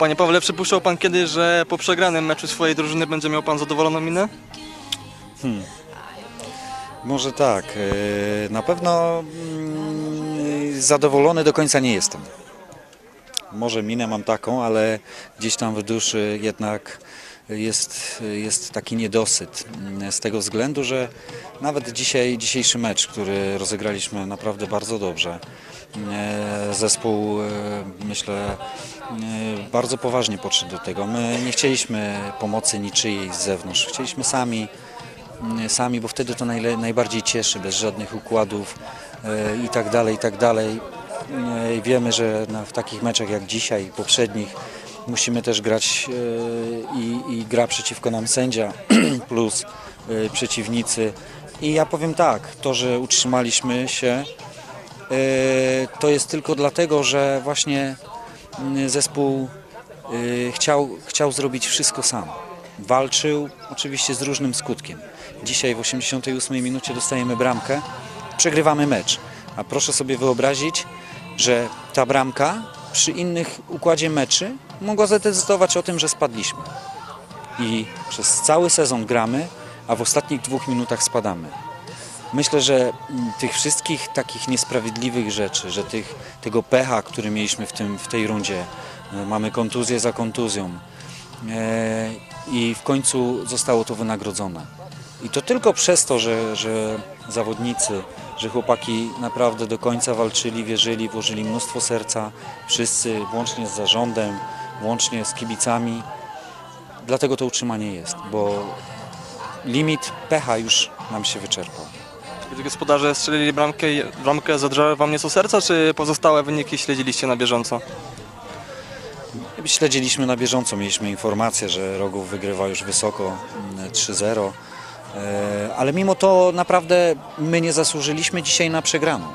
Panie Pawle, przypuszczał Pan kiedyś, że po przegranym meczu swojej drużyny będzie miał Pan zadowoloną minę? Może tak. e, Na pewno mm, zadowolony do końca nie jestem. Może minę mam taką, ale gdzieś tam w duszy jednak jest, jest taki niedosyt. mm, Z tego względu, że nawet dzisiaj, dzisiejszy mecz, który rozegraliśmy naprawdę bardzo dobrze. e, Zespół, e, myślę, e, bardzo poważnie podszedł do tego. My nie chcieliśmy pomocy niczyjej z zewnątrz. Chcieliśmy sami mm, sami, bo wtedy to najbardziej cieszy, bez żadnych układów i tak dalej, i tak dalej. Wiemy, że w takich meczach jak dzisiaj, poprzednich, musimy też grać e, i, i gra przeciwko nam sędzia plus e, przeciwnicy. I ja powiem tak, to, że utrzymaliśmy się, e, to jest tylko dlatego, że właśnie mm, zespół chciał, chciał zrobić wszystko sam. Walczył oczywiście z różnym skutkiem. Dzisiaj w 88 minucie dostajemy bramkę, przegrywamy mecz. A proszę sobie wyobrazić, że ta bramka przy innych układzie meczy mogła zadecydować o tym, że spadliśmy. I przez cały sezon gramy, a w ostatnich dwóch minutach spadamy. Myślę, że mm, tych wszystkich takich niesprawiedliwych rzeczy, że tych, tego pecha, który mieliśmy w, tym, w tej rundzie, e, mamy kontuzję za kontuzją e, i w końcu zostało to wynagrodzone. I to tylko przez to, że, że zawodnicy, że chłopaki naprawdę do końca walczyli, wierzyli, włożyli mnóstwo serca, wszyscy, łącznie z zarządem, łącznie z kibicami. Dlatego to utrzymanie jest, bo limit pecha już nam się wyczerpał. Gdy gospodarze strzelili bramkę, bramkę zadrżały Wam nieco serca, czy pozostałe wyniki śledziliście na bieżąco? Śledziliśmy na bieżąco, mieliśmy informację, że Rogów wygrywa już wysoko mm, 3-0, E, ale mimo to naprawdę my nie zasłużyliśmy dzisiaj na przegraną.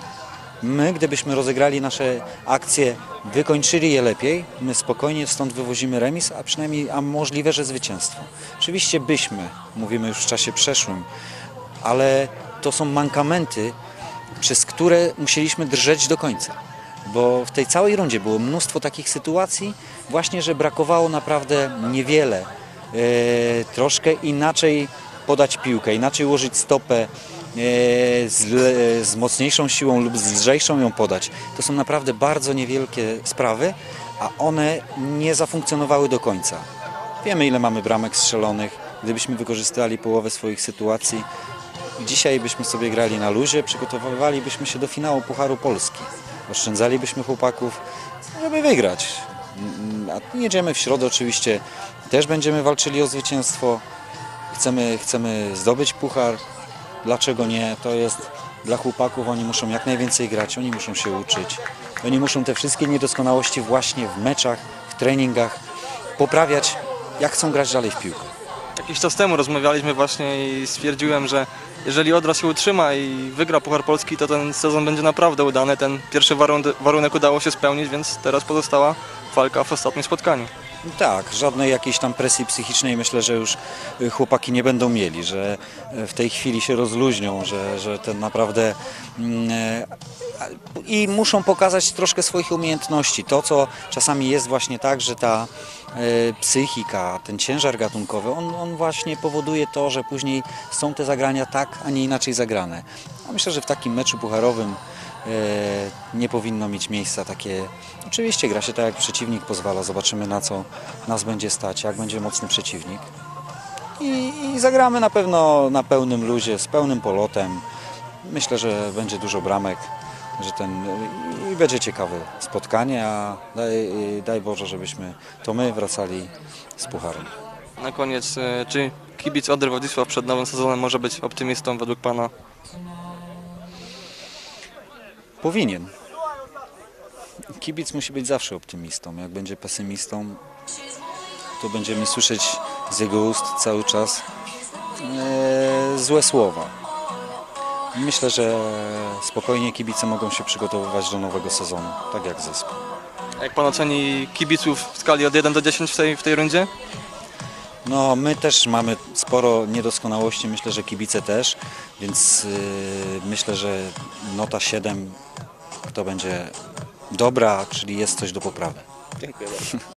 My, gdybyśmy rozegrali nasze akcje, wykończyli je lepiej, my spokojnie stąd wywozimy remis, a przynajmniej a możliwe, że zwycięstwo. Oczywiście byśmy, mówimy już w czasie przeszłym, ale to są mankamenty, przez które musieliśmy drżeć do końca. Bo w tej całej rundzie było mnóstwo takich sytuacji, właśnie, że brakowało naprawdę niewiele. E, troszkę inaczej podać piłkę, inaczej ułożyć stopę, e, z, z mocniejszą siłą lub z lżejszą ją podać. To są naprawdę bardzo niewielkie sprawy, a one nie zafunkcjonowały do końca. Wiemy, ile mamy bramek strzelonych. Gdybyśmy wykorzystali połowę swoich sytuacji, dzisiaj byśmy sobie grali na luzie, przygotowywalibyśmy się do finału Pucharu Polski. Oszczędzalibyśmy chłopaków, żeby wygrać. Mm, A jedziemy w środę oczywiście, też będziemy walczyli o zwycięstwo. Chcemy, chcemy zdobyć puchar. Dlaczego nie? To jest dla chłopaków, oni muszą jak najwięcej grać, oni muszą się uczyć. Oni muszą te wszystkie niedoskonałości właśnie w meczach, w treningach poprawiać, jak chcą grać dalej w piłkę. Jakiś czas temu rozmawialiśmy właśnie i stwierdziłem, że jeżeli Odra się utrzyma i wygra Puchar Polski, to ten sezon będzie naprawdę udany. Ten pierwszy warun- warunek udało się spełnić, więc teraz pozostała walka w ostatnim spotkaniu. Tak, żadnej jakiejś tam presji psychicznej myślę, że już y, chłopaki nie będą mieli, że y, w tej chwili się rozluźnią, że, że ten naprawdę mm, a- i muszą pokazać troszkę swoich umiejętności. To, co czasami jest właśnie tak, że ta psychika, ten ciężar gatunkowy, on, on właśnie powoduje to, że później są te zagrania tak, a nie inaczej zagrane. A myślę, że w takim meczu pucharowym e, nie powinno mieć miejsca takie. Oczywiście gra się tak, jak przeciwnik pozwala. Zobaczymy na co nas będzie stać, jak będzie mocny przeciwnik. I, I zagramy na pewno na pełnym luzie, z pełnym polotem. Myślę, że będzie dużo bramek, że ten i będzie ciekawe spotkanie, a daj, daj Boże, żebyśmy to my wracali z pucharem. Na koniec, e, czy kibic Odry Władysław przed nowym sezonem może być optymistą według Pana? Powinien. Kibic musi być zawsze optymistą. Jak będzie pesymistą, to będziemy słyszeć z jego ust cały czas e, złe słowa. Myślę, że spokojnie kibice mogą się przygotowywać do nowego sezonu, tak jak zespół. A Jak Pan oceni kibiców w skali od 1 do 10 w tej, w tej rundzie? No, my też mamy sporo niedoskonałości, myślę, że kibice też, więc yy, myślę, że nota 7 to będzie dobra, czyli jest coś do poprawy. Dziękuję bardzo.